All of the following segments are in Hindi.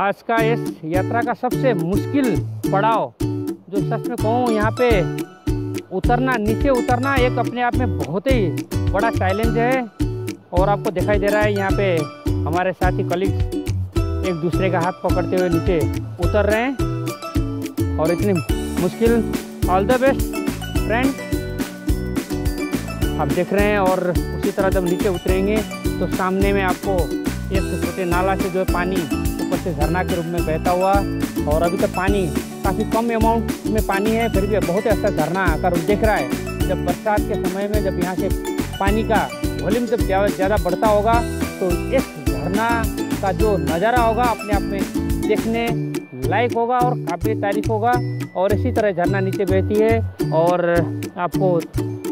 आज का इस यात्रा का सबसे मुश्किल पड़ाव, जो सच में कहूँ यहाँ पे उतरना, नीचे उतरना एक अपने आप में बहुत ही बड़ा चैलेंज है। और आपको दिखाई दे रहा है यहाँ पे हमारे साथी कलीग्स एक दूसरे का हाथ पकड़ते हुए नीचे उतर रहे हैं। और इतनी मुश्किल ऑल द बेस्ट फ्रेंड आप देख रहे हैं और उसी तरह जब नीचे उतरेंगे तो सामने में आपको एक छोटे नाला से जो है पानी से झरना के रूप में बहता हुआ और अभी तक पानी काफ़ी कम अमाउंट में पानी है, फिर भी बहुत ही अच्छा झरना आकर देख रहा है। जब बरसात के समय में जब यहाँ से पानी का वॉल्यूम जब ज़्यादा बढ़ता होगा तो इस झरना का जो नज़ारा होगा, अपने आप में देखने लायक होगा और काबिल तारीफ़ होगा। और इसी तरह झरना नीचे बहती है और आपको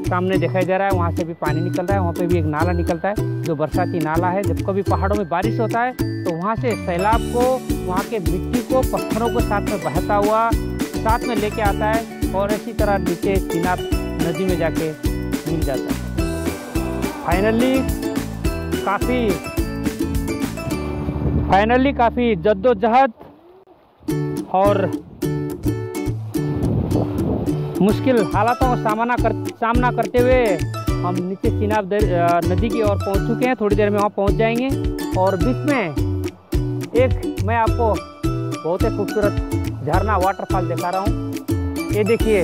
सामने दिखाई जा रहा है, वहाँ से भी पानी निकल रहा है, वहाँ पे भी एक नाला निकलता है, जो बरसाती नाला है। जब कभी पहाड़ों में बारिश होता है तो वहाँ से सैलाब को, वहाँ के मिट्टी को, पत्थरों को साथ में बहता हुआ, साथ में लेके आता है और इसी तरह नीचे चिनाब नदी में जाके मिल जाता है। फाइनली काफ़ी फाइनली काफ़ी जद्दोजहद और मुश्किल हालातों का सामना कर, सामना करते हुए हम नीचे चिनाब नदी की ओर पहुँच चुके हैं। थोड़ी देर में वहाँ पहुँच जाएँगे। और बीच में एक मैं आपको बहुत ही खूबसूरत झरना वाटरफॉल दिखा रहा हूँ। ये देखिए,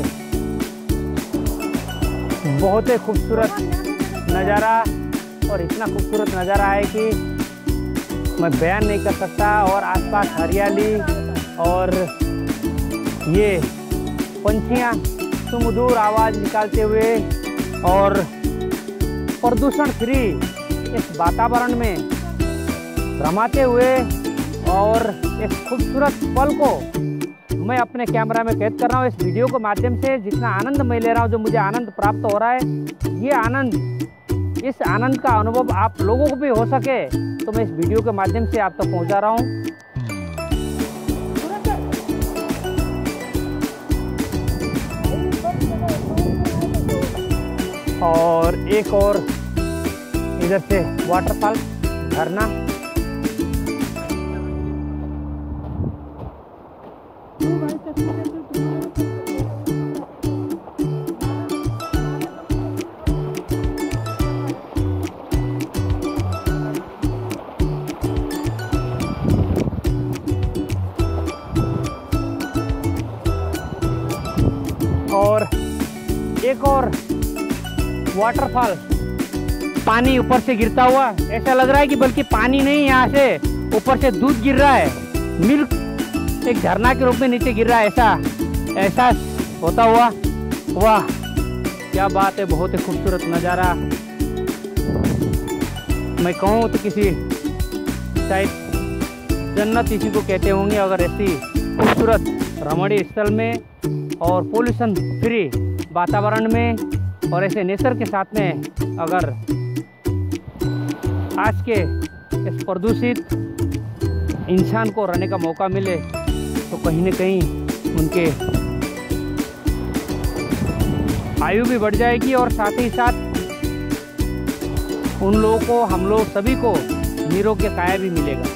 बहुत ही खूबसूरत नज़ारा और इतना खूबसूरत नज़ारा है कि मैं बयान नहीं कर सकता। और आसपास हरियाली और ये पंछियाँ सुमधुर आवाज़ निकालते हुए और प्रदूषण फ्री इस वातावरण में रमाते हुए और एक खूबसूरत पल को मैं अपने कैमरा में कैद कर रहा हूँ। इस वीडियो के माध्यम से जितना आनंद मैं ले रहा हूँ, जो मुझे आनंद प्राप्त हो रहा है, ये आनंद, इस आनंद का अनुभव आप लोगों को भी हो सके तो मैं इस वीडियो के माध्यम से आप तक तो पहुँचा रहा हूँ। और एक और इधर से वाटरफॉल झरना और एक और वाटरफॉल पानी ऊपर से गिरता हुआ। ऐसा लग रहा है कि बल्कि पानी नहीं, यहाँ से ऊपर से दूध गिर रहा है। मिल्क एक झरना के रूप में नीचे गिर रहा है, ऐसा ऐसा होता हुआ। वाह, क्या बात है, बहुत ही खूबसूरत नज़ारा। मैं कहूँ तो किसी शायद जन्नत इसी को कहते होंगे, अगर ऐसी खूबसूरत रमणीय स्थल में और पोल्यूशन फ्री वातावरण में और ऐसे नेचर के साथ में अगर आज के इस प्रदूषित इंसान को रहने का मौका मिले तो कहीं न कहीं उनके आयु भी बढ़ जाएगी और साथ ही साथ उन लोगों को, हम लोग सभी को नीरोग के काया भी मिलेगा।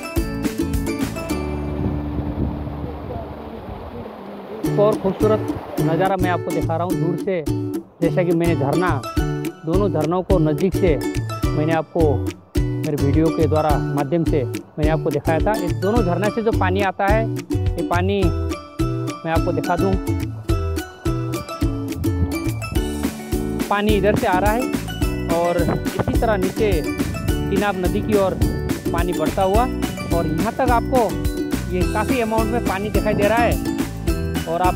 और खूबसूरत नज़ारा मैं आपको दिखा रहा हूँ दूर से। जैसा कि मैंने झरना दोनों झरनों को नज़दीक से मैंने आपको मेरे वीडियो के द्वारा माध्यम से मैंने आपको दिखाया था। इस दोनों झरने से जो पानी आता है, ये पानी मैं आपको दिखा दूँ। पानी इधर से आ रहा है और इसी तरह नीचे चिनाब नदी की ओर पानी बढ़ता हुआ और यहाँ तक आपको ये काफ़ी अमाउंट में पानी दिखाई दे रहा है। और आप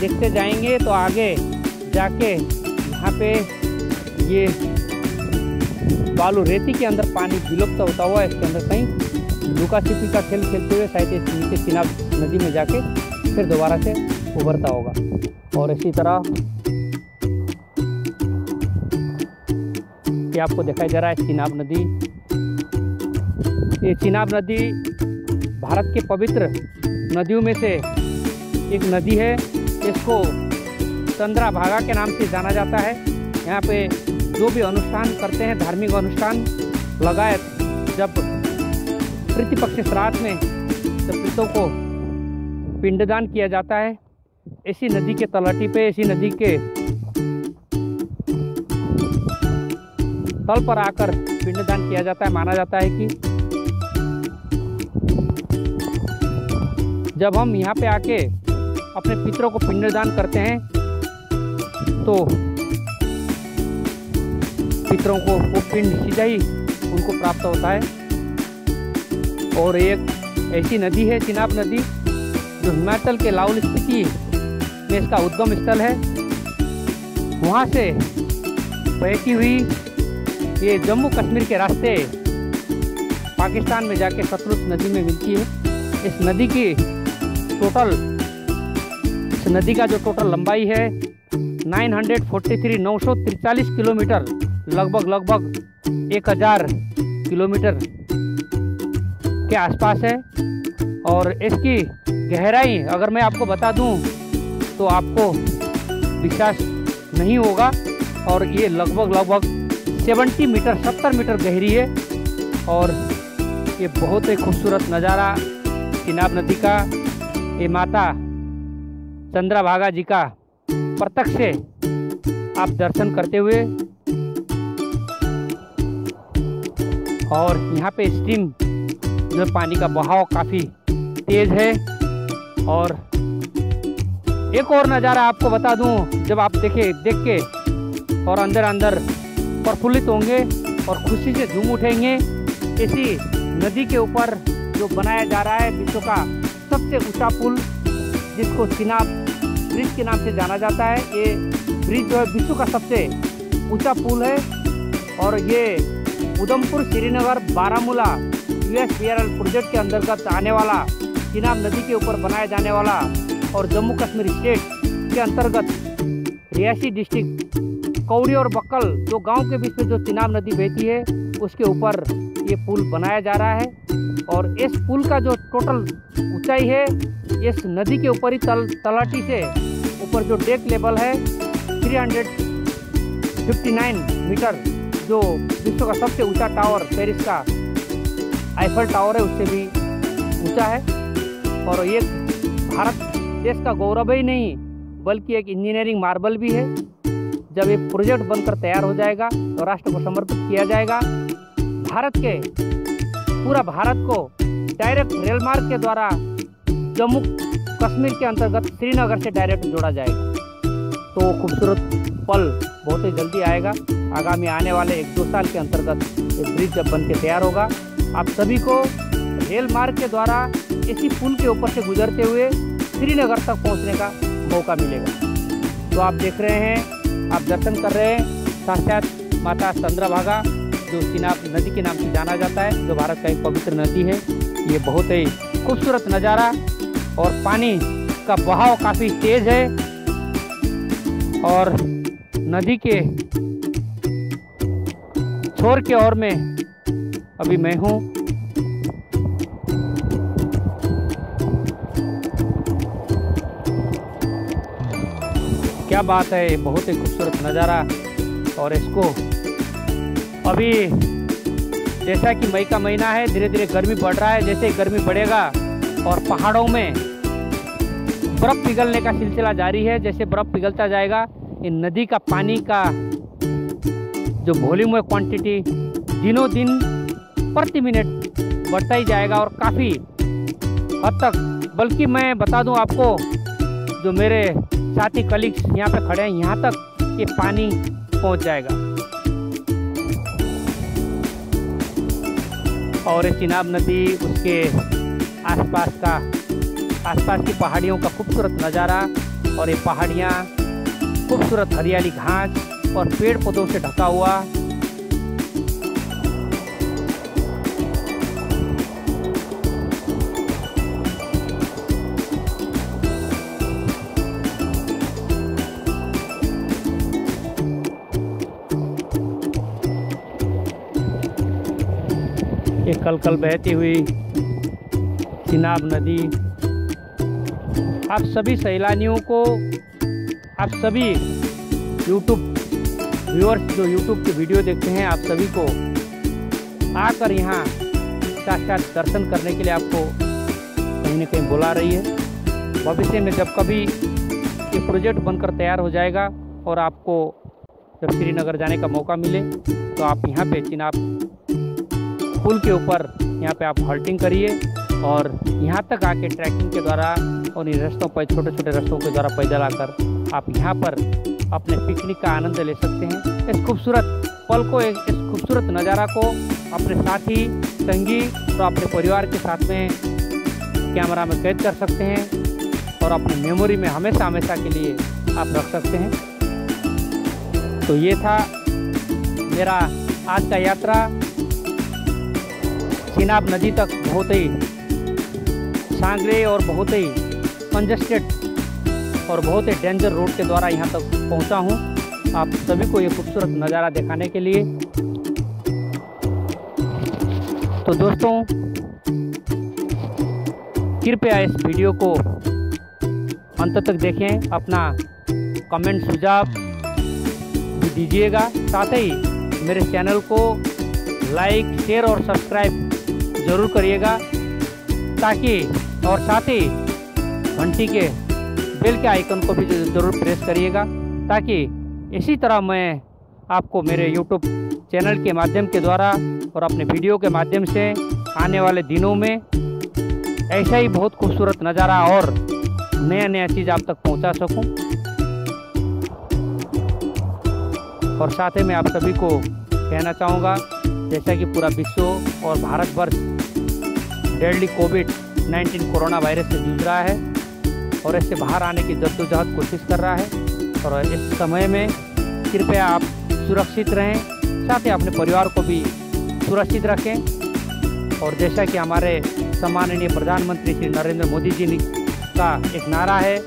देखते जाएँगे तो आगे जाके यहाँ पे ये बालू रेती के अंदर पानी विलुप्त होता हुआ इसके अंदर कहीं लुका छिपी का खेल खेलते हुए शायद नीचे चिनाब नदी में जाके फिर दोबारा से उभरता होगा। और इसी तरह ये आपको दिखाई दे रहा है चिनाब नदी। ये चिनाब नदी भारत के पवित्र नदियों में से एक नदी है। इसको चंद्रा भागा के नाम से जाना जाता है। यहाँ पे जो भी अनुष्ठान करते हैं, धार्मिक अनुष्ठान लगाए जब प्रतिपक्ष श्राद्ध में जब पितरों को पिंडदान किया जाता है ऐसी नदी के तलहटी पे ऐसी नदी के तल पर आकर पिंडदान किया जाता है, माना जाता है कि जब हम यहाँ पे आके अपने पितरों को पिंडदान करते हैं तो पितरों को वो पिंड ही उनको प्राप्त होता है। और एक ऐसी नदी है, चिनाब नदी, जो हिमाचल के लाहौल स्थिति में इसका उद्गम स्थल है। वहाँ से बहती हुई ये जम्मू कश्मीर के रास्ते पाकिस्तान में जाके सतलुज नदी में मिलती है। इस नदी की टोटल, इस नदी का जो टोटल लंबाई है 943 943 किलोमीटर, लगभग लगभग 1000 किलोमीटर के आसपास है। और इसकी गहराई अगर मैं आपको बता दूँ तो आपको विश्वास नहीं होगा। और ये लगभग लगभग 70 मीटर 70 मीटर गहरी है। और ये बहुत ही खूबसूरत नज़ारा चिनाब नदी का, ये माता चंद्रभागा जी का प्रत्यक्ष से आप दर्शन करते हुए और यहाँ पे स्ट्रीम जो पानी का बहाव काफ़ी तेज़ है। और एक और नज़ारा आपको बता दूँ, जब आप देखे, देख के और अंदर अंदर प्रफुल्लित होंगे और खुशी से झूम उठेंगे, इसी नदी के ऊपर जो बनाया जा रहा है, विश्व का सबसे ऊँचा पुल, जिसको चिनाब ब्रिज के नाम से जाना जाता है। ये ब्रिज जो है विश्व का सबसे ऊँचा पुल है और ये Udhampur Srinagar Baramulla U S project के अंतर्गत आने वाला चिनाब नदी के ऊपर बनाया जाने वाला और जम्मू कश्मीर स्टेट के अंतर्गत रियासी डिस्ट्रिक्ट कौड़ी और बक्कल जो गाँव के बीच में जो चिनाब नदी बहती है, उसके ऊपर ये पुल बनाया जा रहा है। और इस पुल का जो टोटल ऊंचाई है इस नदी के ऊपर तल तलाटी से ऊपर जो डेक लेवल है 359 मीटर जो विश्व का सबसे ऊँचा टावर पेरिस का आईफल टावर है, उससे भी ऊँचा है। और ये भारत देश का गौरव ही नहीं, बल्कि एक इंजीनियरिंग मार्बल भी है। जब ये प्रोजेक्ट बनकर तैयार हो जाएगा तो राष्ट्र को समर्पित किया जाएगा। भारत के, पूरा भारत को डायरेक्ट रेल मार्ग के द्वारा जम्मू कश्मीर के अंतर्गत श्रीनगर से डायरेक्ट जोड़ा जाएगा। तो खूबसूरत पल बहुत ही जल्दी आएगा। आगामी आने वाले एक दो साल के अंतर्गत ये ब्रिज जब बन के तैयार होगा, आप सभी को रेल मार्ग के द्वारा इसी पुल के ऊपर से गुजरते हुए श्रीनगर तक पहुँचने का मौका मिलेगा। तो आप देख रहे हैं, आप दर्शन कर रहे हैं साक्षात माता चंद्रभागा, जो चिनाब नदी के नाम से जाना जाता है, जो भारत का एक पवित्र नदी है, ये बहुत ही खूबसूरत नज़ारा और पानी का बहाव काफ़ी तेज़ है और नदी के छोर के ओर में अभी मैं हूँ। क्या बात है बहुत ही खूबसूरत नज़ारा और इसको अभी जैसा कि मई का महीना है धीरे धीरे गर्मी बढ़ रहा है, जैसे गर्मी बढ़ेगा और पहाड़ों में बर्फ़ पिघलने का सिलसिला जारी है। जैसे बर्फ़ पिघलता जाएगा इन नदी का पानी का जो वॉल्यूम है क्वांटिटी दिनों दिन प्रति मिनट बढ़ता ही जाएगा और काफ़ी हद तक, बल्कि मैं बता दूँ आपको, जो मेरे साथी कलीग्स यहाँ पे खड़े हैं, यहाँ तक ये पानी पहुँच जाएगा। और ये चिनाब नदी, उसके आसपास का, आसपास की पहाड़ियों का खूबसूरत नज़ारा और ये पहाड़ियाँ, खूबसूरत हरियाली घास और पेड़ पौधों से ढका हुआ। ये कल कल बहती हुई चिनाब नदी। आप सभी सैलानियों को, आप सभी यूट्यूब व्यूअर्स जो यूट्यूब के वीडियो देखते हैं, आप सभी को आकर यहाँ साक्षात दर्शन करने के लिए आपको कहीं ना कहीं बुला रही है। भविष्य में जब कभी ये प्रोजेक्ट बनकर तैयार हो जाएगा और आपको जब श्रीनगर जाने का मौका मिले तो आप यहाँ पे चिनाब पुल के ऊपर यहाँ पे आप हॉल्टिंग करिए। और यहाँ तक आके ट्रैकिंग के द्वारा और इन रास्तों पर छोटे छोटे रास्तों के द्वारा पैदल आकर आप यहाँ पर अपने पिकनिक का आनंद ले सकते हैं। इस खूबसूरत पल को, इस खूबसूरत नज़ारा को अपने साथी, संगी तो अपने परिवार के साथ में कैमरा में कैद कर सकते हैं और अपनी मेमोरी में हमेशा हमेशा के लिए आप रख सकते हैं। तो ये था मेरा आज का यात्रा। चिनाब नदी तक बहुत ही सांगरे और बहुत ही कंजस्टेड और बहुत ही डेंजर रोड के द्वारा यहाँ तक पहुँचा हूँ। आप सभी को ये खूबसूरत नज़ारा दिखाने के लिए। तो दोस्तों, कृपया इस वीडियो को अंत तक देखें, अपना कमेंट सुझाव भी दीजिएगा। साथ ही मेरे चैनल को लाइक शेयर और सब्सक्राइब ज़रूर करिएगा, ताकि और साथ ही घंटी के बेल के आइकन को भी ज़रूर प्रेस करिएगा, ताकि इसी तरह मैं आपको मेरे यूट्यूब चैनल के माध्यम के द्वारा और अपने वीडियो के माध्यम से आने वाले दिनों में ऐसा ही बहुत खूबसूरत नज़ारा और नया नया चीज़ आप तक पहुँचा सकूँ। और साथ ही मैं आप सभी को कहना चाहूँगा, जैसा कि पूरा विश्व और Bharatvarsha deadly covid 19 corona virus से जूझ रहा है और इससे बाहर आने की जद्दोजहद कोशिश कर रहा है और इस समय में कृपया आप सुरक्षित रहें, साथ ही अपने परिवार को भी सुरक्षित रखें। और जैसा कि हमारे सम्माननीय प्रधानमंत्री श्री नरेंद्र मोदी जी का एक नारा है,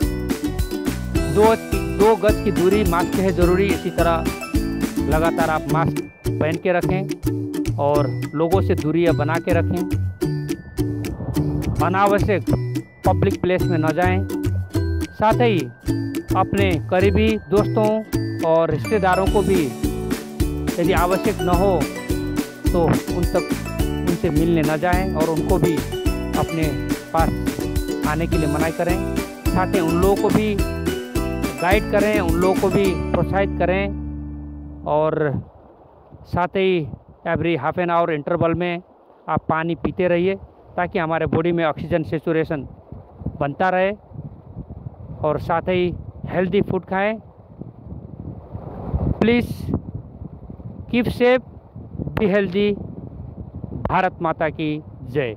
दो दो गज की दूरी मास्क है ज़रूरी, इसी तरह लगातार आप मास्क पहन के रखें और लोगों से दूरियाँ बना के रखें। अनावश्यक पब्लिक प्लेस में न जाएँ। साथ ही अपने करीबी दोस्तों और रिश्तेदारों को भी यदि आवश्यक न हो तो उन तक, उनसे मिलने न जाएँ और उनको भी अपने पास आने के लिए मना करें। साथ ही उन लोगों को भी गाइड करें, उन लोगों को भी प्रोत्साहित करें और साथ ही every half an hour interval में आप पानी पीते रहिए। ताकि हमारे बॉडी में ऑक्सीजन सेचुरेशन बनता रहे और साथ ही हेल्दी फ़ूड खाएँ। Please keep safe be healthy Bharat माता की जय।